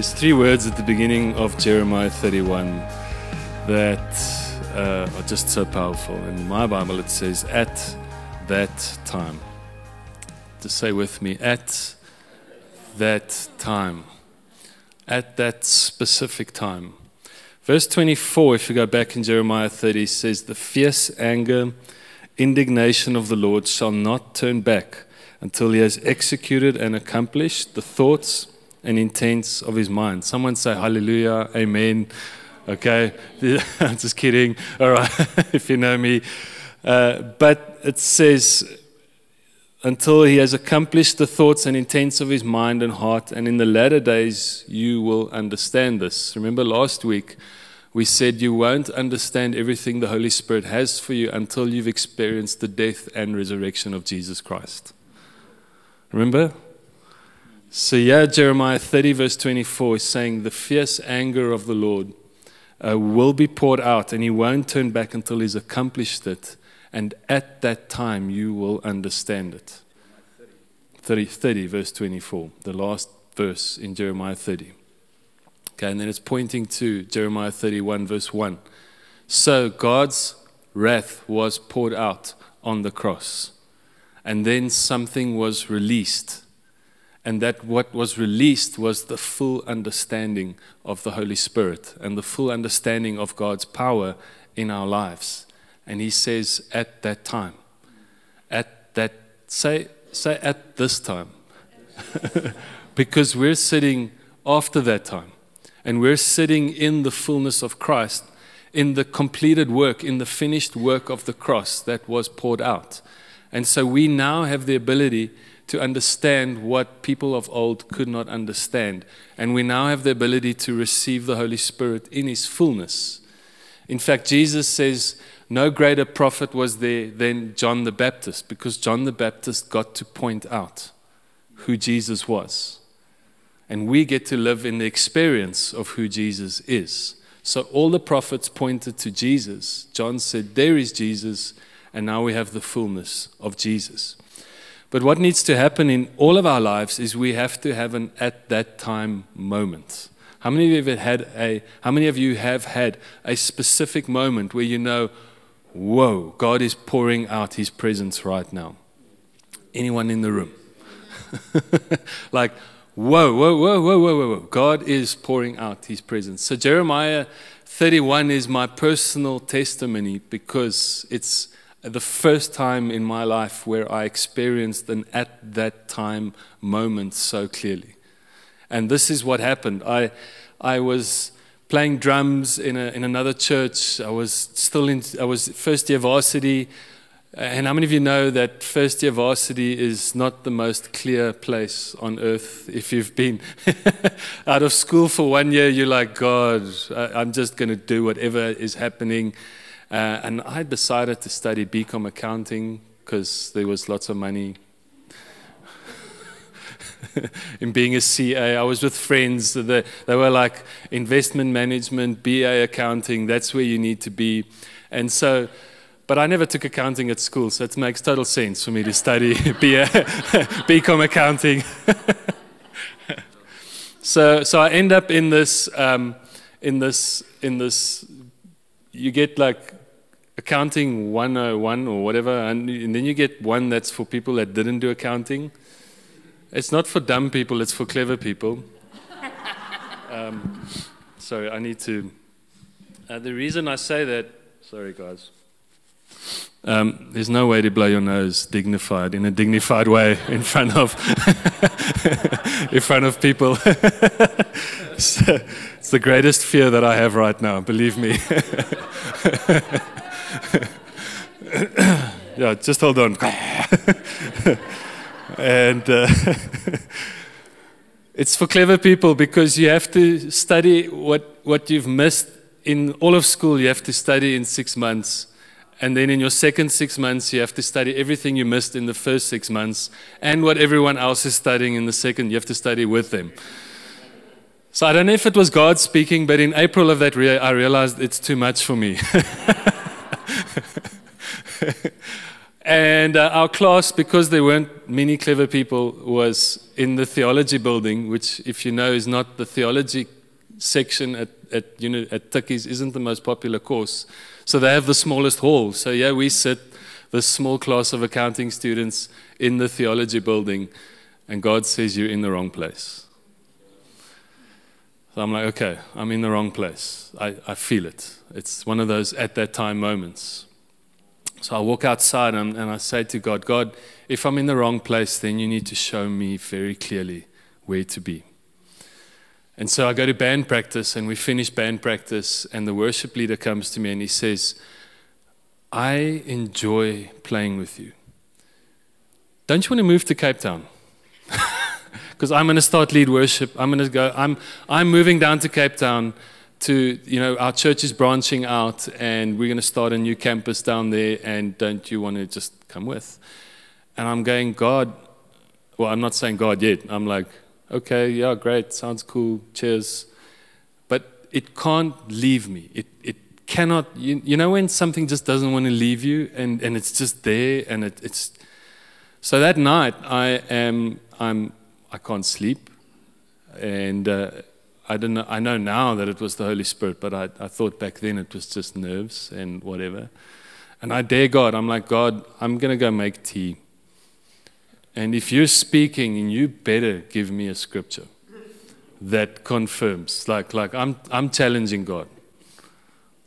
There's three words at the beginning of Jeremiah 31 that uh, are just so powerful. In my Bible, it says, at that time. Just say with me, at that time. At that specific time. Verse 24, if you go back in Jeremiah 30, says, The fierce anger, indignation of the Lord shall not turn back until he has executed and accomplished the thoughts and intents of his mind. Someone say hallelujah, amen. Okay, I'm just kidding. All right, if you know me. Uh, but it says, until he has accomplished the thoughts and intents of his mind and heart, and in the latter days you will understand this. Remember last week we said you won't understand everything the Holy Spirit has for you until you've experienced the death and resurrection of Jesus Christ. Remember? So, yeah, Jeremiah 30, verse 24 is saying, The fierce anger of the Lord uh, will be poured out, and he won't turn back until he's accomplished it. And at that time, you will understand it. 30, 30, verse 24, the last verse in Jeremiah 30. Okay, and then it's pointing to Jeremiah 31, verse 1. So God's wrath was poured out on the cross, and then something was released and that what was released was the full understanding of the Holy Spirit and the full understanding of God's power in our lives. And he says, at that time, at that, say, say at this time, because we're sitting after that time, and we're sitting in the fullness of Christ, in the completed work, in the finished work of the cross that was poured out. And so we now have the ability to understand what people of old could not understand. And we now have the ability to receive the Holy Spirit in His fullness. In fact, Jesus says, No greater prophet was there than John the Baptist because John the Baptist got to point out who Jesus was. And we get to live in the experience of who Jesus is. So all the prophets pointed to Jesus. John said, There is Jesus, and now we have the fullness of Jesus. But what needs to happen in all of our lives is we have to have an at that time moment. How many of you have had a how many of you have had a specific moment where you know, whoa, God is pouring out his presence right now? Anyone in the room? like, whoa, whoa, whoa, whoa, whoa, whoa, God is pouring out his presence. So Jeremiah 31 is my personal testimony because it's the first time in my life where I experienced an at that time moment so clearly. And this is what happened. I, I was playing drums in, a, in another church. I was still in, I was first year varsity. And how many of you know that first year varsity is not the most clear place on earth? If you've been out of school for one year, you're like, God, I'm just going to do whatever is happening. Uh, and I decided to study BCom accounting because there was lots of money in being a CA. I was with friends. They, they were like investment management, BA accounting, that's where you need to be. And so, but I never took accounting at school, so it makes total sense for me to study BA, BCom accounting. so, so I end up in this, um, in this, in this, you get like accounting 101 or whatever, and, and then you get one that's for people that didn't do accounting. It's not for dumb people, it's for clever people. Um, sorry, I need to. Uh, the reason I say that, sorry guys, um, there's no way to blow your nose dignified in a dignified way in front of in front of people. it's the greatest fear that I have right now. Believe me. Yeah, just hold on. and uh, it's for clever people because you have to study what, what you've missed in all of school, you have to study in six months. And then in your second six months, you have to study everything you missed in the first six months and what everyone else is studying in the second. You have to study with them. So I don't know if it was God speaking, but in April of that year, I realized it's too much for me. And uh, our class, because there weren't many clever people, was in the theology building, which, if you know, is not the theology section at, at, you know, at Tukkies, isn't the most popular course. So they have the smallest hall. So, yeah, we sit, this small class of accounting students, in the theology building, and God says, You're in the wrong place. So I'm like, Okay, I'm in the wrong place. I, I feel it. It's one of those at that time moments. So I walk outside and, and I say to God, God, if I'm in the wrong place, then you need to show me very clearly where to be. And so I go to band practice, and we finish band practice, and the worship leader comes to me and he says, I enjoy playing with you. Don't you want to move to Cape Town? Because I'm going to start lead worship. I'm going to go, I'm, I'm moving down to Cape Town to, you know, our church is branching out and we're going to start a new campus down there and don't you want to just come with? And I'm going, God, well, I'm not saying God yet. I'm like, okay, yeah, great, sounds cool, cheers. But it can't leave me. It, it cannot, you, you know, when something just doesn't want to leave you and, and it's just there and it, it's. So that night, I am, I'm, I can't sleep. And, uh, I don't know. I know now that it was the Holy Spirit, but I, I thought back then it was just nerves and whatever. And I dare God. I'm like, God, I'm going to go make tea. And if you're speaking, and you better give me a scripture that confirms. Like, like I'm, I'm challenging God.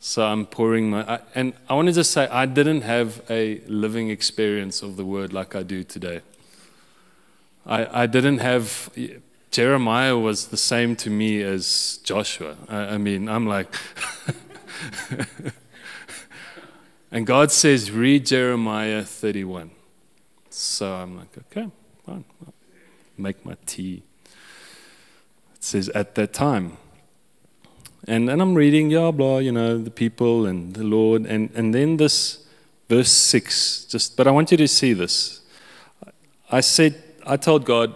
So I'm pouring my. I, and I want to just say, I didn't have a living experience of the word like I do today. I, I didn't have Jeremiah was the same to me as Joshua. I, I mean, I'm like, and God says, read Jeremiah 31. So I'm like, okay, fine. I'll make my tea. It says, at that time. And, and I'm reading, yeah, blah, you know, the people and the Lord. And, and then this verse 6, just, but I want you to see this. I said, I told God,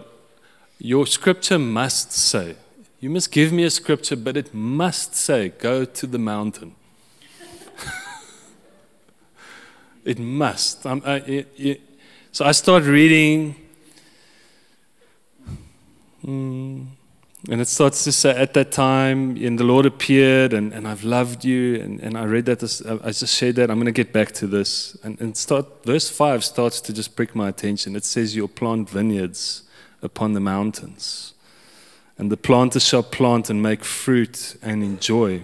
your scripture must say, you must give me a scripture, but it must say, go to the mountain. it must. I, it, it, so I start reading, mm, and it starts to say, at that time, and the Lord appeared, and, and I've loved you. And, and I read that, this, I just shared that. I'm going to get back to this. And, and start, verse 5 starts to just prick my attention. It says, You'll plant vineyards upon the mountains. And the planter shall plant and make fruit and enjoy.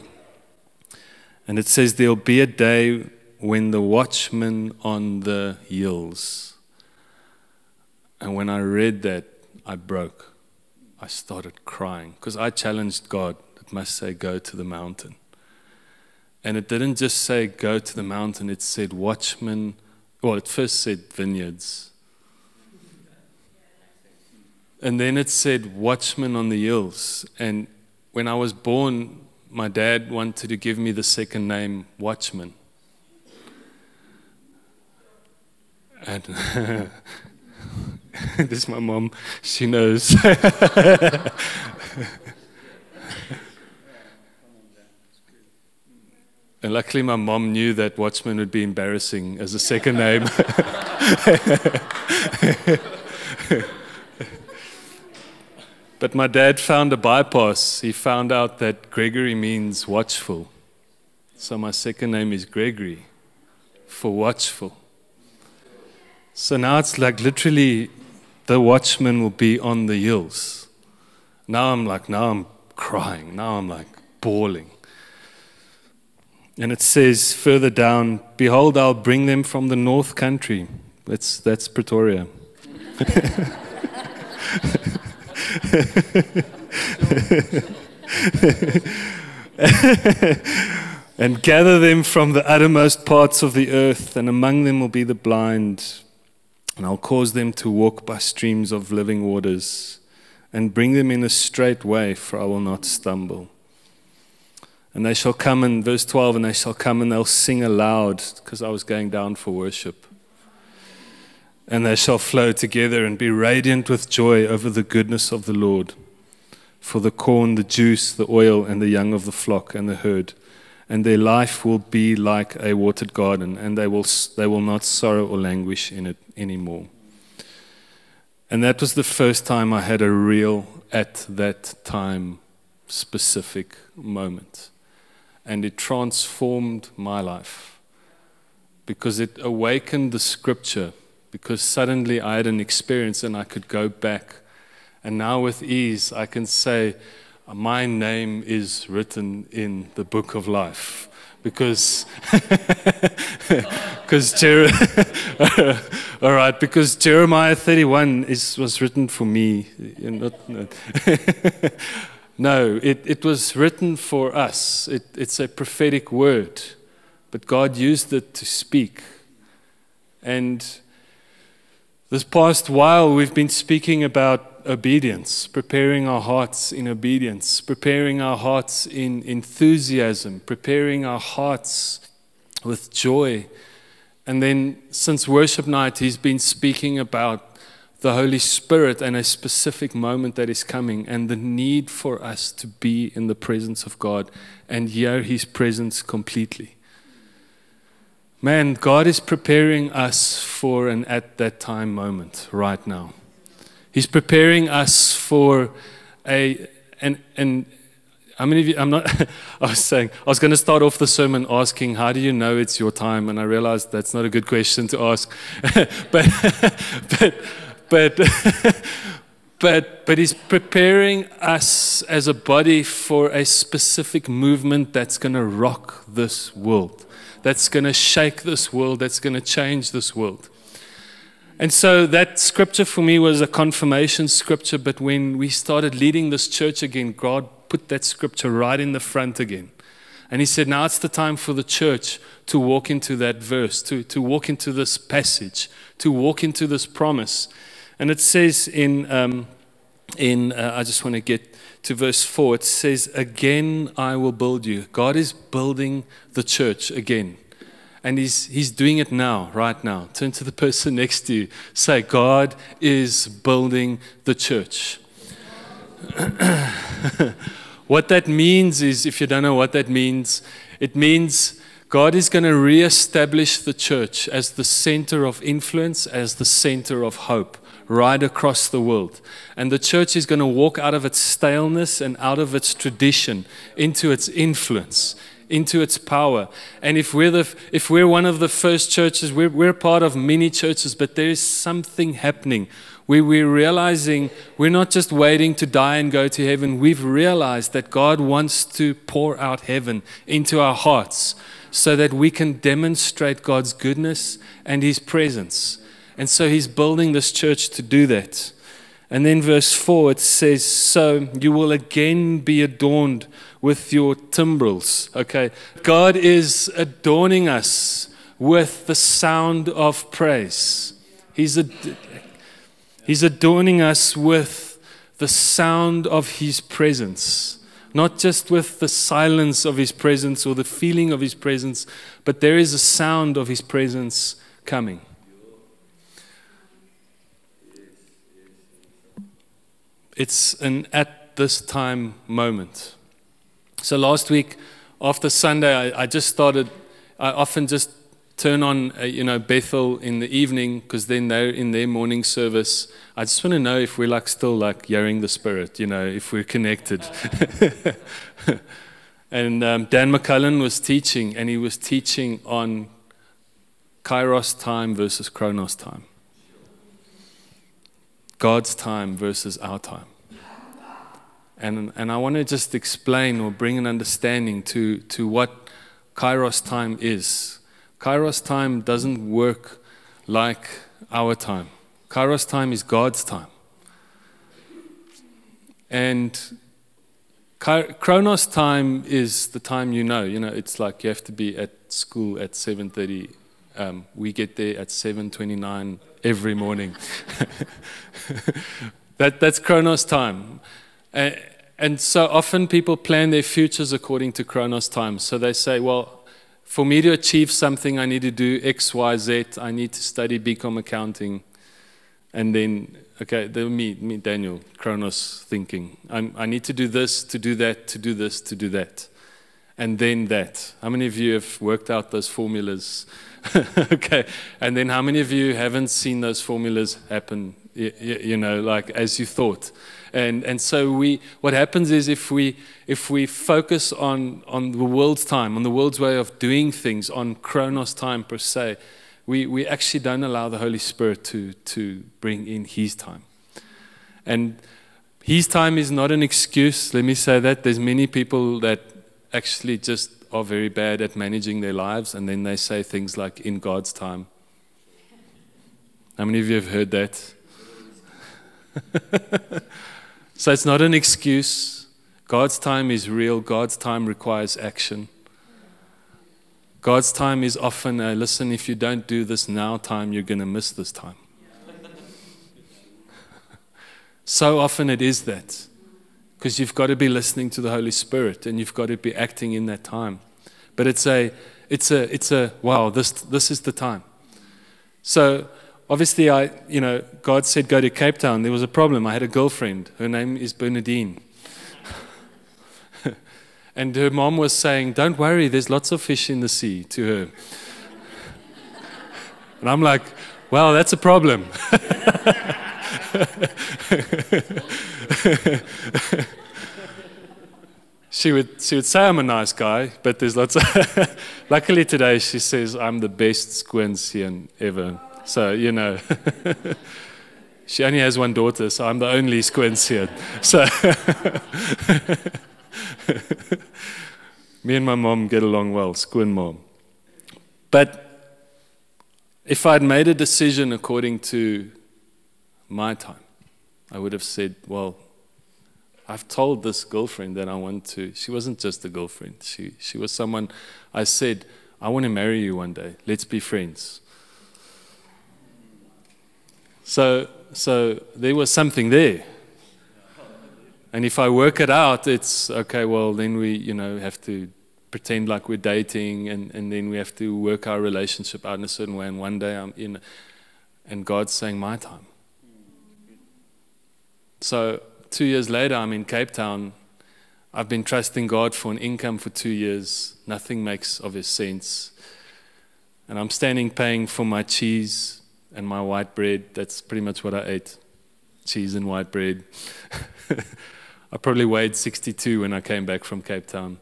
And it says there'll be a day when the watchman on the hills. And when I read that, I broke. I started crying because I challenged God. It must say, go to the mountain. And it didn't just say, go to the mountain, it said, watchman. Well, it first said vineyards. And then it said watchman on the hills. And when I was born, my dad wanted to give me the second name Watchman. And this is my mom, she knows. and luckily, my mom knew that Watchman would be embarrassing as a second name. But my dad found a bypass. He found out that Gregory means watchful. So my second name is Gregory for watchful. So now it's like literally the watchman will be on the hills. Now I'm like, now I'm crying. Now I'm like bawling. And it says further down, Behold, I'll bring them from the north country. That's, that's Pretoria. and gather them from the uttermost parts of the earth, and among them will be the blind. And I'll cause them to walk by streams of living waters, and bring them in a straight way, for I will not stumble. And they shall come in, verse 12, and they shall come and they'll sing aloud, because I was going down for worship and they shall flow together and be radiant with joy over the goodness of the Lord. For the corn, the juice, the oil, and the young of the flock and the herd. And their life will be like a watered garden, and they will, they will not sorrow or languish in it anymore. And that was the first time I had a real, at that time, specific moment. And it transformed my life because it awakened the scripture, because suddenly I had an experience and I could go back. And now, with ease, I can say, Uh, my name is written in the book of life. Because because Jer- all right because Jeremiah 31 is was written for me not, not no it, it was written for us. It, it's a prophetic word but God used it to speak. And this past while we've been speaking about obedience, preparing our hearts in obedience, preparing our hearts in enthusiasm, preparing our hearts with joy. And then since worship night, he's been speaking about the Holy Spirit and a specific moment that is coming and the need for us to be in the presence of God and hear his presence completely. Man, God is preparing us for an at that time moment right now. He's preparing us for a, and, and how many of you, I'm not, I was saying, I was going to start off the sermon asking, how do you know it's your time? And I realized that's not a good question to ask. but, but, but, but, but he's preparing us as a body for a specific movement that's going to rock this world, that's going to shake this world, that's going to change this world. And so that scripture for me was a confirmation scripture, but when we started leading this church again, God put that scripture right in the front again. And He said, Now it's the time for the church to walk into that verse, to, to walk into this passage, to walk into this promise. And it says in, um, in uh, I just want to get to verse 4, it says, Again I will build you. God is building the church again. And he's, he's doing it now, right now. Turn to the person next to you. Say, God is building the church. what that means is, if you don't know what that means, it means God is going to reestablish the church as the center of influence, as the center of hope right across the world. And the church is going to walk out of its staleness and out of its tradition into its influence, into its power. And if we're, the, if we're one of the first churches, we're, we're part of many churches, but there is something happening where we're realizing we're not just waiting to die and go to heaven. We've realized that God wants to pour out heaven into our hearts so that we can demonstrate God's goodness and His presence. And so He's building this church to do that. And then verse 4 it says, So you will again be adorned with your timbrels. Okay. God is adorning us with the sound of praise. He's, ad- he's adorning us with the sound of His presence. Not just with the silence of His presence or the feeling of His presence, but there is a sound of His presence coming. It's an at this time moment. So last week, after Sunday, I, I just started, I often just turn on, uh, you know, Bethel in the evening because then they're in their morning service. I just want to know if we're like still like hearing the Spirit, you know, if we're connected. and um, Dan McCollam was teaching, and he was teaching on Kairos time versus Chronos time. God's time versus our time. And, and I want to just explain or bring an understanding to, to what Kairos time is. Kairos time doesn't work like our time. Kairos time is God's time. And Chronos time is the time you know. You know, it's like you have to be at school at 7:30. Um, we get there at 7:29 every morning. that, that's Chronos time. And so often people plan their futures according to Chronos time. So they say, well, for me to achieve something, I need to do X, Y, Z. I need to study BCom accounting. And then, okay, me, me, Daniel, Chronos thinking. I'm, I need to do this, to do that, to do this, to do that. And then that. How many of you have worked out those formulas? okay. And then how many of you haven't seen those formulas happen, you, know, like as you thought? And, and so we, what happens is if we, if we focus on, on the world's time, on the world's way of doing things, on Chronos time per se, we, we actually don't allow the Holy Spirit to, to bring in His time. And His time is not an excuse. Let me say that. There's many people that actually just are very bad at managing their lives, and then they say things like, in God's time. How many of you have heard that? So it's not an excuse. God's time is real. God's time requires action. God's time is often a listen, if you don't do this now time, you're going to miss this time. so often it is that. Because you've got to be listening to the Holy Spirit and you've got to be acting in that time. But it's a, it's a, it's a, wow, this, this is the time. So obviously, I, you know, God said go to Cape Town. There was a problem. I had a girlfriend. Her name is Bernadine. and her mom was saying, Don't worry, there's lots of fish in the sea to her. and I'm like, Well, that's a problem. she would, she would say I'm a nice guy, but there's lots of. Luckily today, she says I'm the best Squinsian ever. So, you know, she only has one daughter, so I'm the only squints. So, me and my mom get along well, squin mom. But if I'd made a decision according to my time, I would have said, well, I've told this girlfriend that I want to. She wasn't just a girlfriend. She she was someone. I said, I want to marry you one day. Let's be friends. So, so there was something there. And if I work it out, it's okay, well, then we, you know, have to pretend like we're dating and, and then we have to work our relationship out in a certain way. And one day I'm in, and God's saying, my time. So two years later, I'm in Cape Town. I've been trusting God for an income for two years. Nothing makes obvious sense. And I'm standing paying for my cheese and my white bread. That's pretty much what I ate cheese and white bread. I probably weighed 62 when I came back from Cape Town.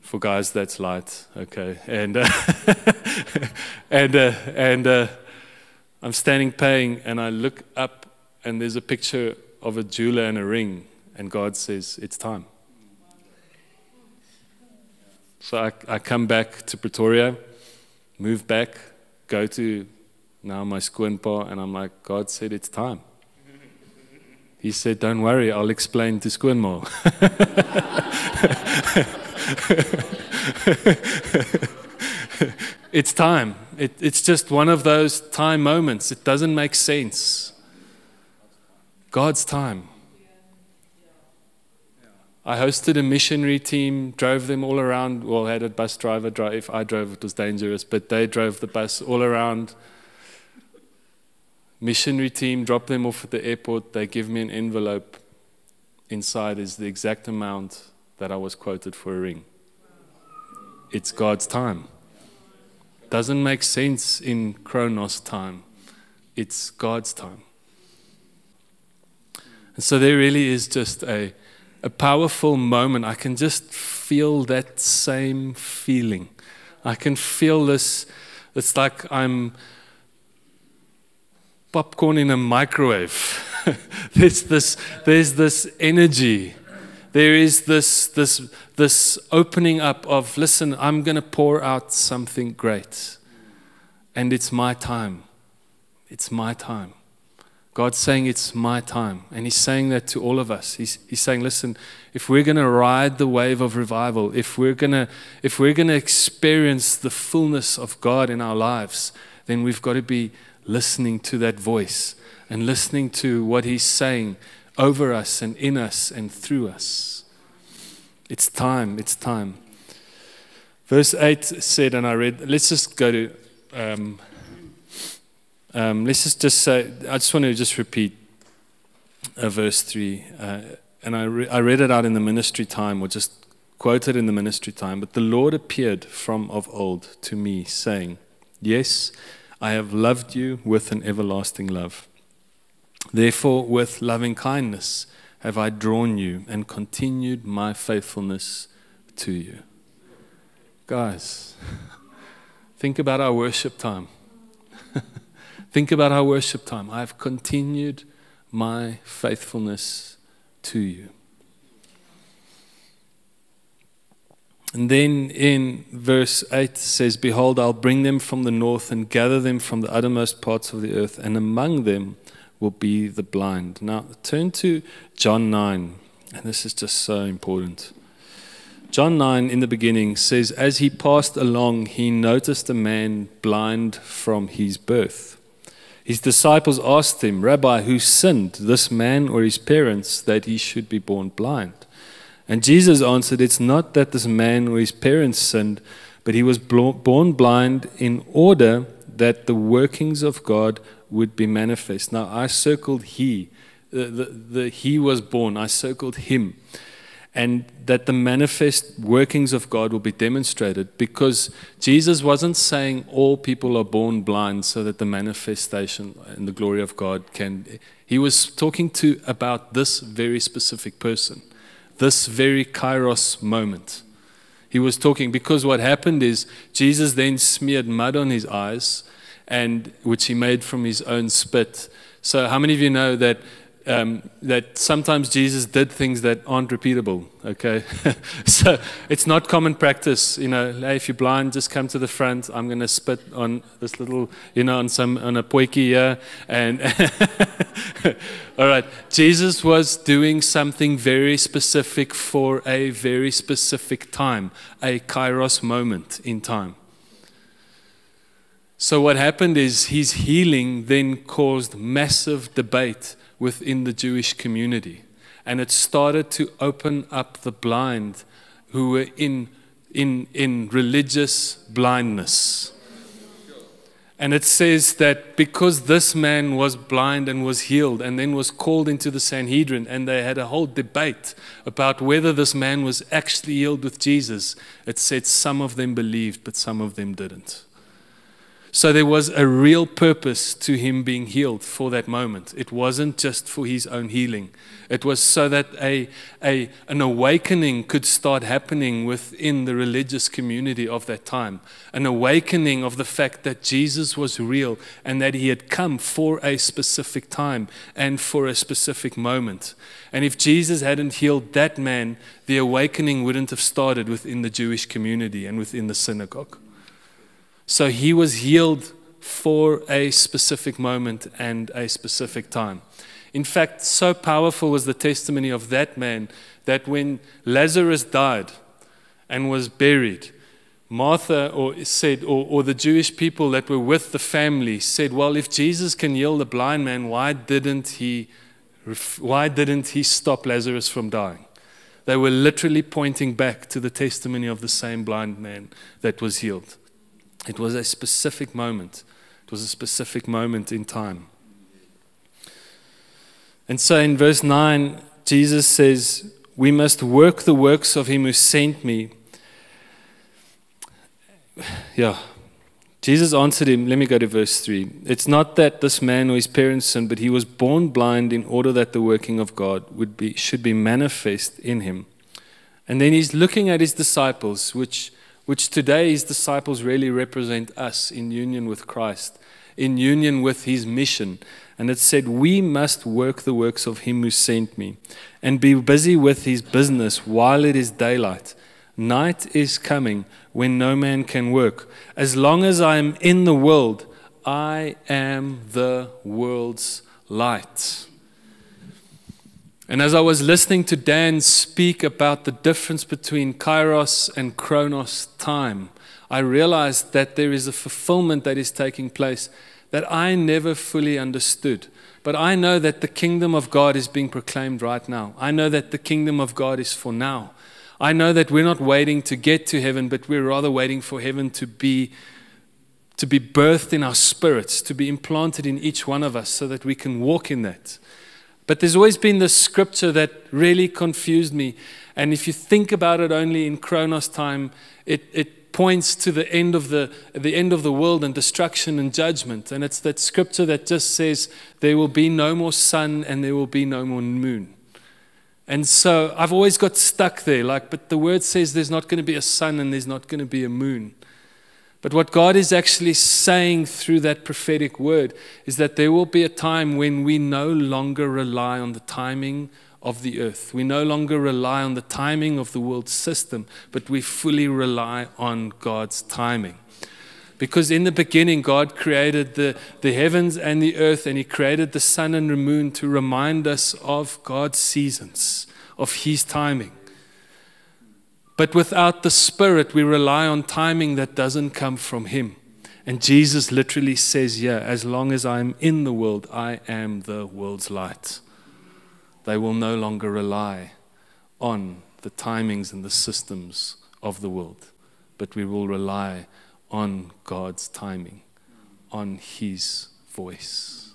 For guys, that's light, okay. And uh, and uh, and uh, I'm standing paying, and I look up, and there's a picture of a jeweler and a ring, and God says, "It's time." So I, I come back to Pretoria, move back, go to now my squinpa, and I'm like, God said it's time. He said, Don't worry, I'll explain to Squinmo. it's time. It, it's just one of those time moments. It doesn't make sense. God's time. I hosted a missionary team, drove them all around. Well, I had a bus driver drive. I drove, it was dangerous, but they drove the bus all around missionary team, drop them off at the airport. They give me an envelope. Inside is the exact amount that I was quoted for a ring. It's God's time. Doesn't make sense in Chronos time. It's God's time. And so there really is just a, a powerful moment. I can just feel that same feeling. I can feel this. It's like I'm popcorn in a microwave. there's, this, there's this energy. There is this, this, this opening up of, listen, I'm going to pour out something great. And it's my time. It's my time. God's saying it's my time. And He's saying that to all of us. He's, he's saying, listen, if we're going to ride the wave of revival, if we're going to if we're going to experience the fullness of God in our lives, then we've got to be listening to that voice and listening to what He's saying over us and in us and through us. It's time, it's time. Verse 8 said, and I read, let's just go to, um, um, let's just, just say, I just want to just repeat uh, verse 3. Uh, and I, re- I read it out in the ministry time, or just quoted in the ministry time, but the Lord appeared from of old to me, saying, Yes, I have loved you with an everlasting love. Therefore, with loving kindness have I drawn you and continued my faithfulness to you. Guys, think about our worship time. think about our worship time. I have continued my faithfulness to you. And then in verse 8 says, Behold, I'll bring them from the north and gather them from the uttermost parts of the earth, and among them will be the blind. Now turn to John 9, and this is just so important. John 9 in the beginning says, As he passed along, he noticed a man blind from his birth. His disciples asked him, Rabbi, who sinned, this man or his parents, that he should be born blind? And Jesus answered, It's not that this man or his parents sinned, but he was born blind in order that the workings of God would be manifest. Now, I circled he. The, the, the, he was born. I circled him. And that the manifest workings of God will be demonstrated because Jesus wasn't saying all people are born blind so that the manifestation and the glory of God can. He was talking to about this very specific person this very kairos moment. He was talking because what happened is Jesus then smeared mud on his eyes, and which he made from his own spit. So, how many of you know that um, that sometimes Jesus did things that aren't repeatable. Okay, so it's not common practice. You know, hey, if you're blind, just come to the front. I'm going to spit on this little, you know, on some on a poiki here, and all right. Jesus was doing something very specific for a very specific time, a kairos moment in time. So what happened is his healing then caused massive debate within the Jewish community. And it started to open up the blind who were in, in, in religious blindness. And it says that because this man was blind and was healed and then was called into the Sanhedrin, and they had a whole debate about whether this man was actually healed with Jesus, it said some of them believed, but some of them didn't. So there was a real purpose to him being healed for that moment. It wasn't just for his own healing. It was so that a, a, an awakening could start happening within the religious community of that time. An awakening of the fact that Jesus was real and that he had come for a specific time and for a specific moment. And if Jesus hadn't healed that man, the awakening wouldn't have started within the Jewish community and within the synagogue. So he was healed for a specific moment and a specific time. In fact, so powerful was the testimony of that man that when Lazarus died and was buried, Martha or said, or, or the Jewish people that were with the family said, Well, if Jesus can heal the blind man, why didn't he, why didn't he stop Lazarus from dying? They were literally pointing back to the testimony of the same blind man that was healed. It was a specific moment. It was a specific moment in time. And so in verse 9, Jesus says, We must work the works of him who sent me. Yeah. Jesus answered him, let me go to verse 3. It's not that this man or his parents sinned, but he was born blind in order that the working of God would be, should be manifest in him. And then he's looking at his disciples, which which today his disciples really represent us in union with Christ, in union with his mission. And it said, We must work the works of him who sent me and be busy with his business while it is daylight. Night is coming when no man can work. As long as I am in the world, I am the world's light. And as I was listening to Dan speak about the difference between kairos and chronos time, I realized that there is a fulfillment that is taking place that I never fully understood. But I know that the kingdom of God is being proclaimed right now. I know that the kingdom of God is for now. I know that we're not waiting to get to heaven, but we're rather waiting for heaven to be to be birthed in our spirits, to be implanted in each one of us so that we can walk in that. But there's always been this scripture that really confused me. And if you think about it only in Chronos time, it, it points to the end of the, the end of the world and destruction and judgment. And it's that scripture that just says there will be no more sun and there will be no more moon. And so I've always got stuck there, like, but the word says there's not going to be a sun and there's not going to be a moon. But what God is actually saying through that prophetic word is that there will be a time when we no longer rely on the timing of the earth. We no longer rely on the timing of the world system, but we fully rely on God's timing. Because in the beginning, God created the, the heavens and the earth, and He created the sun and the moon to remind us of God's seasons, of His timing. But without the Spirit, we rely on timing that doesn't come from Him. And Jesus literally says, Yeah, as long as I'm in the world, I am the world's light. They will no longer rely on the timings and the systems of the world, but we will rely on God's timing, on His voice.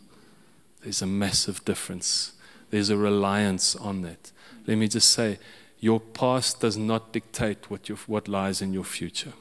There's a massive difference. There's a reliance on that. Let me just say, your past does not dictate what, what lies in your future.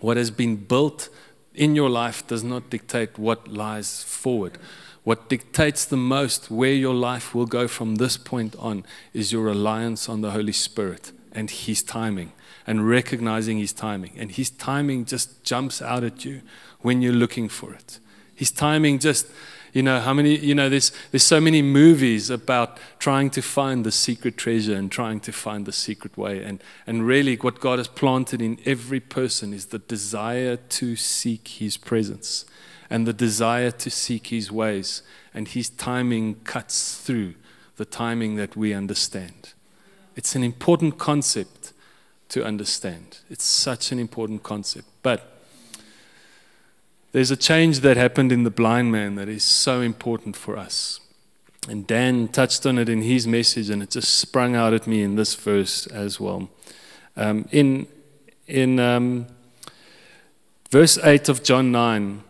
What has been built in your life does not dictate what lies forward. What dictates the most where your life will go from this point on is your reliance on the Holy Spirit and His timing and recognizing His timing. And His timing just jumps out at you when you're looking for it. His timing just you know, how many, you know, there's, there's so many movies about trying to find the secret treasure and trying to find the secret way. And, and really, what God has planted in every person is the desire to seek His presence and the desire to seek His ways. And His timing cuts through the timing that we understand. It's an important concept to understand. It's such an important concept. But there's a change that happened in the blind man that is so important for us. And Dan touched on it in his message, and it just sprung out at me in this verse as well. Um, in in um, verse 8 of John 9,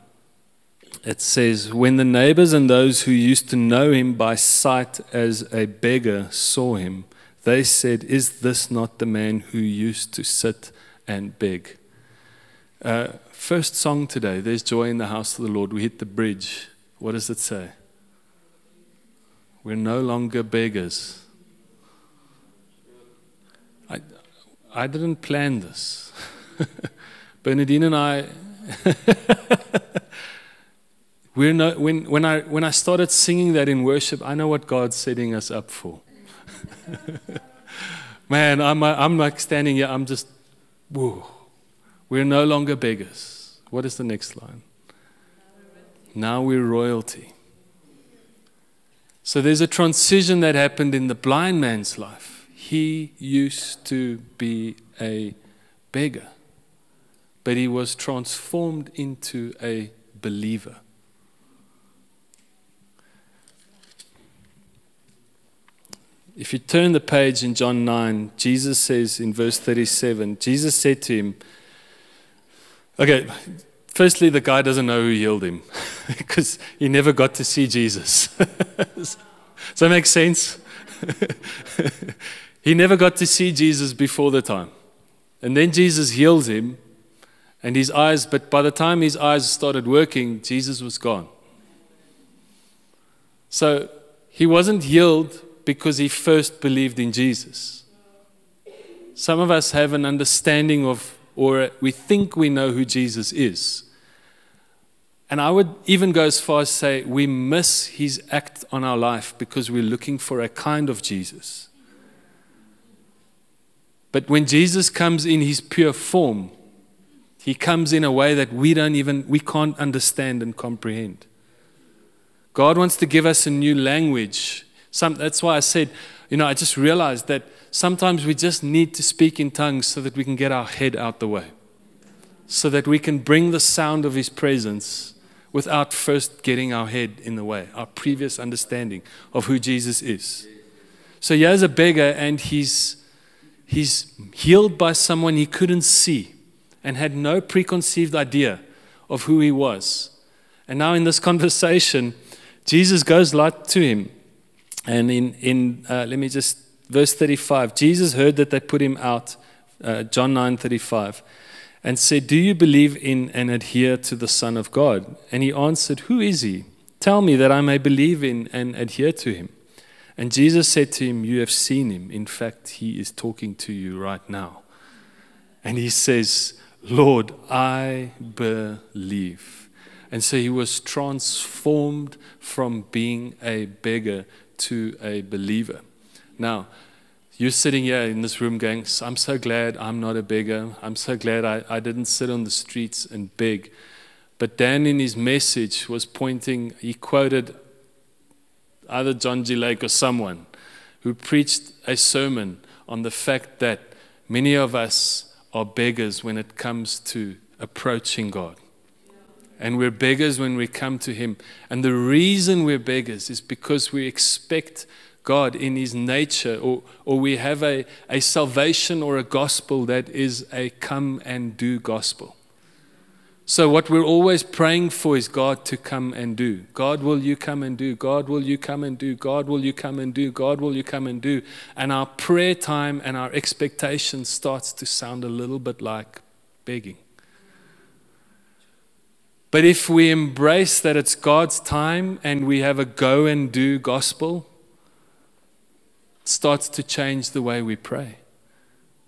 it says, When the neighbors and those who used to know him by sight as a beggar saw him, they said, Is this not the man who used to sit and beg? Uh, First song today, There's Joy in the House of the Lord. We hit the bridge. What does it say? We're no longer beggars. I, I didn't plan this. Bernadine and I, we're no, when, when, I, when I started singing that in worship, I know what God's setting us up for. Man, I'm, I'm like standing here, I'm just, whoa. We're no longer beggars. What is the next line? Now we're royalty. So there's a transition that happened in the blind man's life. He used to be a beggar, but he was transformed into a believer. If you turn the page in John 9, Jesus says in verse 37, Jesus said to him, Okay, firstly, the guy doesn't know who healed him because he never got to see Jesus. Does that make sense? he never got to see Jesus before the time. And then Jesus heals him, and his eyes, but by the time his eyes started working, Jesus was gone. So he wasn't healed because he first believed in Jesus. Some of us have an understanding of or we think we know who Jesus is. And I would even go as far as say we miss his act on our life because we're looking for a kind of Jesus. But when Jesus comes in his pure form, he comes in a way that we don't even we can't understand and comprehend. God wants to give us a new language. Some, that's why I said, you know, I just realized that sometimes we just need to speak in tongues so that we can get our head out the way, so that we can bring the sound of His presence without first getting our head in the way, our previous understanding of who Jesus is. So he here's a beggar, and he's, he's healed by someone he couldn't see and had no preconceived idea of who he was. And now, in this conversation, Jesus goes light to him And in, in uh, let me just, verse 35, Jesus heard that they put him out, uh, John 9 35, and said, Do you believe in and adhere to the Son of God? And he answered, Who is he? Tell me that I may believe in and adhere to him. And Jesus said to him, You have seen him. In fact, he is talking to you right now. And he says, Lord, I believe. And so he was transformed from being a beggar to a believer. Now, you're sitting here in this room going, I'm so glad I'm not a beggar. I'm so glad I, I didn't sit on the streets and beg. But Dan, in his message, was pointing, he quoted either John G. Lake or someone who preached a sermon on the fact that many of us are beggars when it comes to approaching God. And we're beggars when we come to Him. And the reason we're beggars is because we expect God in His nature, or, or we have a, a salvation or a gospel that is a come and do gospel. So, what we're always praying for is God to come and do. God, will you come and do? God, will you come and do? God, will you come and do? God, will you come and do? And our prayer time and our expectation starts to sound a little bit like begging. But if we embrace that it's God's time and we have a go and do gospel, starts to change the way we pray.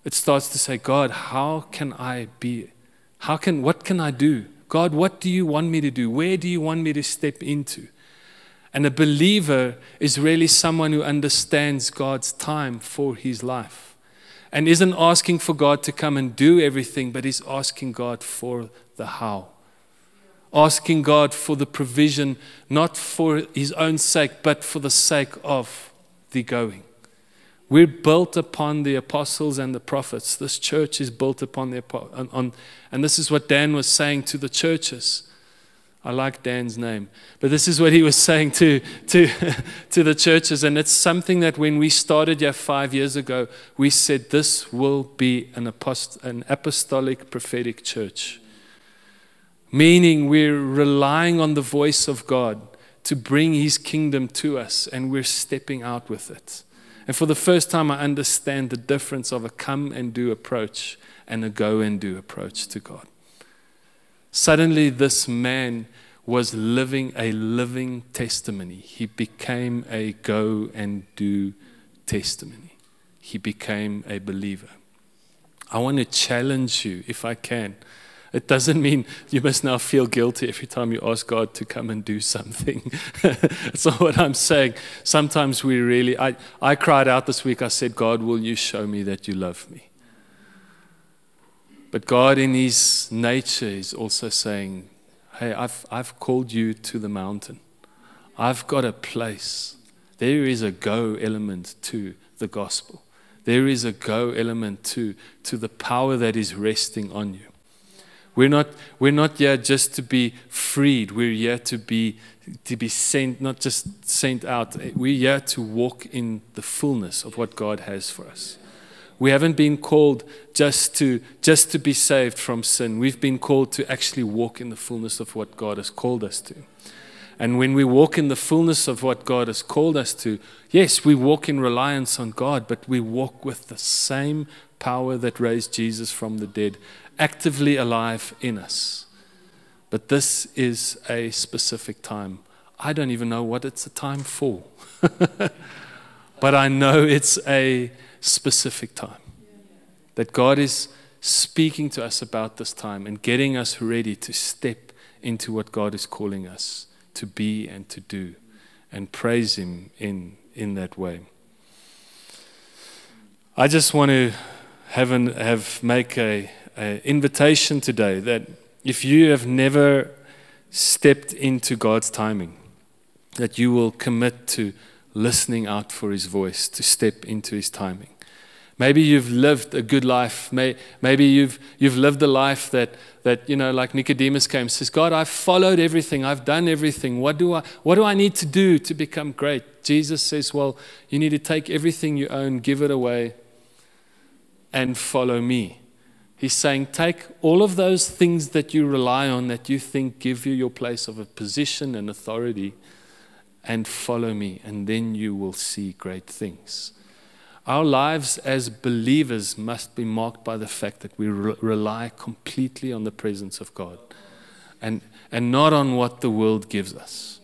It starts to say, God, how can I be? How can, what can I do? God, what do you want me to do? Where do you want me to step into? And a believer is really someone who understands God's time for his life and isn't asking for God to come and do everything, but is asking God for the how asking God for the provision, not for his own sake, but for the sake of the going. We're built upon the apostles and the prophets. This church is built upon the on, on, and this is what Dan was saying to the churches. I like Dan's name, but this is what he was saying to to to the churches, and it's something that when we started here five years ago, we said this will be an, apost- an apostolic prophetic church meaning we're relying on the voice of God to bring His kingdom to us, and we're stepping out with it. And for the first time, I understand the difference of a come and do approach and a go and do approach to God. Suddenly, this man was living a living testimony. He became a go and do testimony. He became a believer. I want to challenge you, if I can it doesn't mean you must now feel guilty every time you ask God to come and do something. That's not what I'm saying. Sometimes we really, I, I cried out this week, I said, God, will you show me that you love me? But God, in His nature, is also saying, Hey, I've, I've called you to the mountain. I've got a place. There is a go element to the gospel. There is a go element to, to the power that is resting on you. We're not, we're not here just to be freed. We're yet to be, to be sent, not just sent out. We're yet to walk in the fullness of what God has for us. We haven't been called just to, just to be saved from sin. We've been called to actually walk in the fullness of what God has called us to. And when we walk in the fullness of what God has called us to, yes, we walk in reliance on God, but we walk with the same power that raised Jesus from the dead actively alive in us. But this is a specific time. I don't even know what it's a time for, but I know it's a specific time. That God is speaking to us about this time and getting us ready to step into what God is calling us to be and to do and praise Him in, in that way. I just want to have, an, have make a, an invitation today that if you have never stepped into God's timing, that you will commit to listening out for His voice, to step into His timing. Maybe you've lived a good life. May, maybe you've, you've lived a life that, that, you know, like Nicodemus came says, God, I've followed everything. I've done everything. What do, I, what do I need to do to become great? Jesus says, Well, you need to take everything you own, give it away, and follow me. He's saying, take all of those things that you rely on that you think give you your place of a position and authority and follow me, and then you will see great things. Our lives as believers must be marked by the fact that we re- rely completely on the presence of God and, and not on what the world gives us.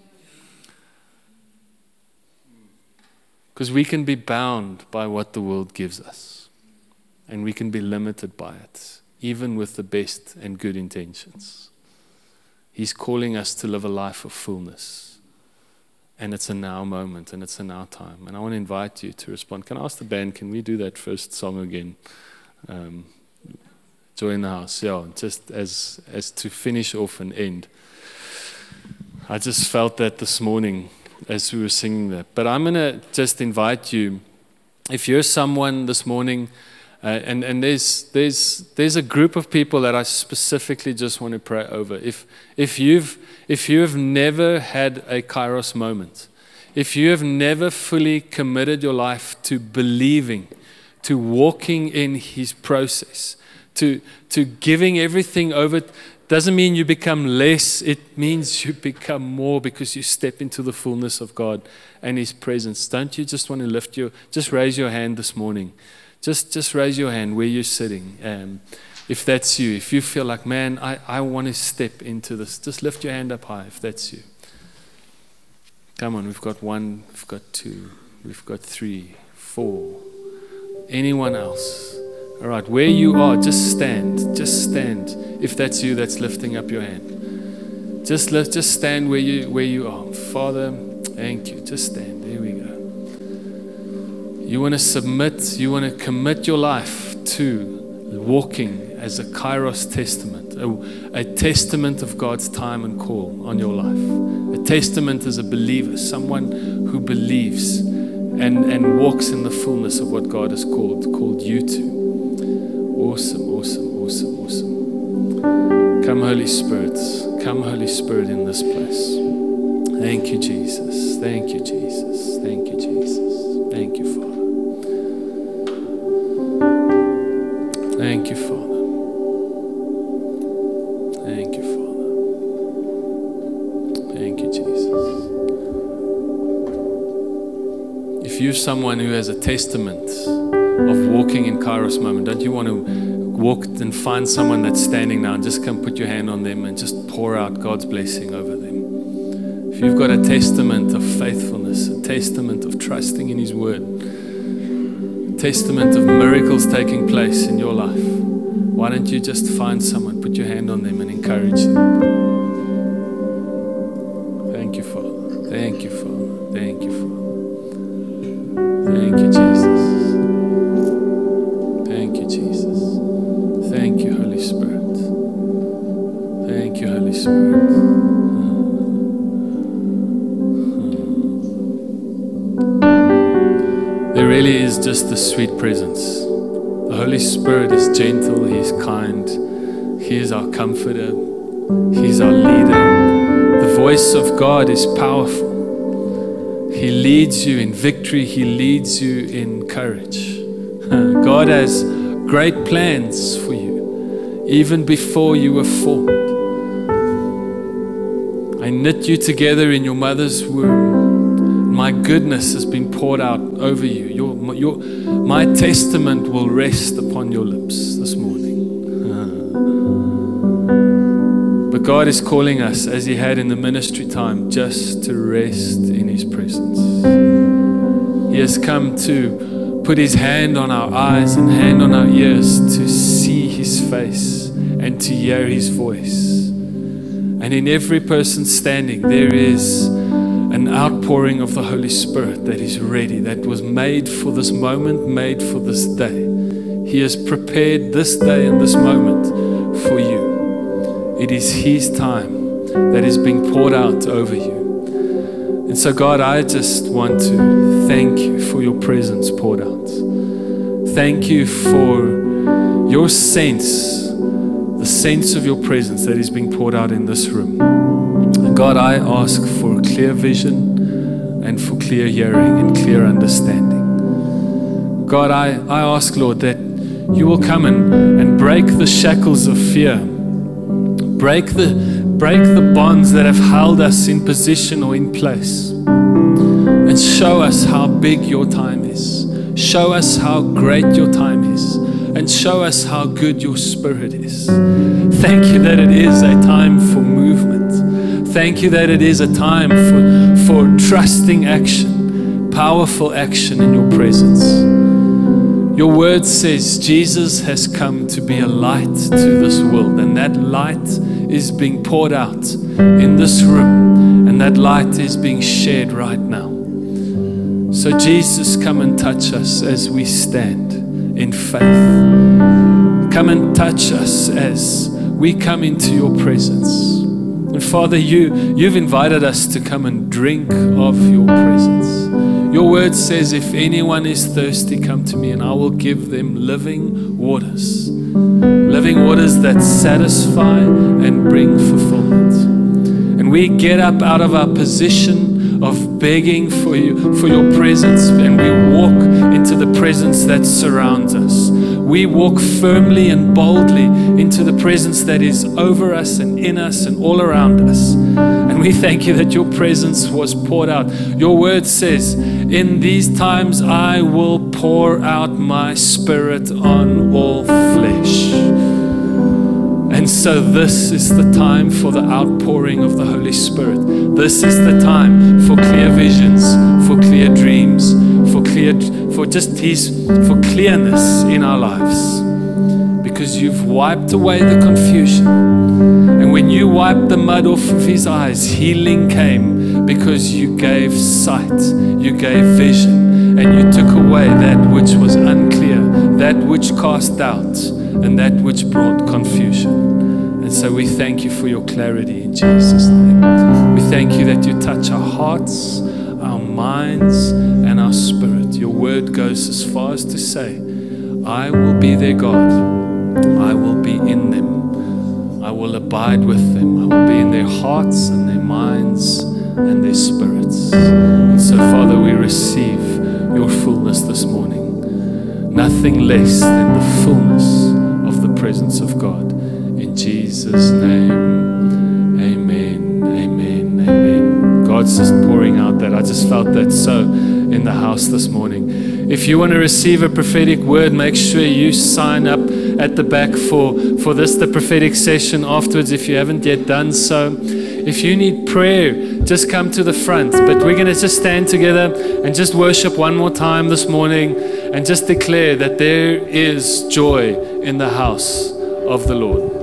Because we can be bound by what the world gives us, and we can be limited by it, even with the best and good intentions. He's calling us to live a life of fullness. And it's a now moment and it's a now time. And I want to invite you to respond. Can I ask the band, can we do that first song again? Um, Joy in the House, yeah, just as, as to finish off and end. I just felt that this morning as we were singing that. But I'm going to just invite you, if you're someone this morning, uh, and and there's, there's, there's a group of people that I specifically just want to pray over. If, if, you've, if you have never had a kairos moment, if you have never fully committed your life to believing, to walking in His process, to, to giving everything over, doesn't mean you become less. It means you become more because you step into the fullness of God and His presence. Don't you just want to lift your, just raise your hand this morning just, just raise your hand where you're sitting. Um, if that's you, if you feel like, man, I, I want to step into this, just lift your hand up high if that's you. Come on, we've got one, we've got two, we've got three, four. Anyone else? All right, where you are, just stand. Just stand. If that's you that's lifting up your hand. Just lift, just stand where you where you are. Father, thank you. Just stand. You want to submit, you want to commit your life to walking as a kairos testament, a, a, testament of God's time and call on your life. A testament as a believer, someone who believes and, and walks in the fullness of what God has called, called you to. Awesome, awesome, awesome, awesome. Come, Holy Spirit. Come, Holy Spirit, in this place. Thank you, Jesus. Thank you, Jesus. Thank you, Father. Thank you, Father. Thank you, Jesus. If you're someone who has a testament of walking in Kairos moment, don't you want to walk and find someone that's standing now and just come put your hand on them and just pour out God's blessing over them? If you've got a testament of faithfulness, a testament of trusting in His word, testament of miracles taking place in your life, why don't you just find someone, put your hand on them, and encourage them? Sweet presence. The Holy Spirit is gentle, He is kind, He is our comforter, He's our leader. The voice of God is powerful. He leads you in victory, He leads you in courage. God has great plans for you, even before you were formed. I knit you together in your mother's womb my goodness has been poured out over you. Your, your, my testament will rest upon your lips this morning. But God is calling us, as He had in the ministry time, just to rest in His presence. He has come to put His hand on our eyes and hand on our ears to see His face and to hear His voice. And in every person standing, there is outpouring of the Holy Spirit that is ready, that was made for this moment, made for this day. He has prepared this day and this moment for you. It is His time that is being poured out over you. And so, God, I just want to thank you for your presence poured out. Thank you for your sense, the sense of your presence that is being poured out in this room. God, I ask for a clear vision and for clear hearing and clear understanding. God, I, I ask, Lord, that you will come and, and break the shackles of fear. Break the break the bonds that have held us in position or in place. And show us how big your time is. Show us how great your time is. And show us how good your spirit is. Thank you that it is a time for movement. Thank you that it is a time for, for trusting action, powerful action in your presence. Your word says Jesus has come to be a light to this world, and that light is being poured out in this room, and that light is being shared right now. So, Jesus, come and touch us as we stand in faith. Come and touch us as we come into your presence. Father, you, you've invited us to come and drink of your presence. Your word says, If anyone is thirsty, come to me, and I will give them living waters. Living waters that satisfy and bring fulfillment. And we get up out of our position of begging for you for your presence and we walk into the presence that surrounds us. We walk firmly and boldly into the presence that is over us and in us and all around us. And we thank you that your presence was poured out. Your word says, In these times I will pour out my spirit on all flesh. And so, this is the time for the outpouring of the Holy Spirit. This is the time for clear visions, for clear dreams, for clear, for just His, for clearness in our lives. Because you've wiped away the confusion and when you wiped the mud off of his eyes, healing came because you gave sight, you gave vision, and you took away that which was unclear, that which cast doubt, and that which brought confusion. And so we thank you for your clarity in Jesus' name. We thank you that you touch our hearts, minds, and our spirit. Your word goes as far as to say, I will be their God, I will be in them I will abide with them. I will be in their hearts and their minds and their spirits. And so, Father, we receive your fullness this morning. Nothing less than the fullness of the presence of God. In Jesus' name, God's just pouring out that. I just felt that so in the house this morning. If you want to receive a prophetic word, make sure you sign up at the back for, for this, the prophetic session afterwards, if you haven't yet done so. If you need prayer, just come to the front. But we're going to just stand together and just worship one more time this morning and just declare that there is joy in the house of the Lord.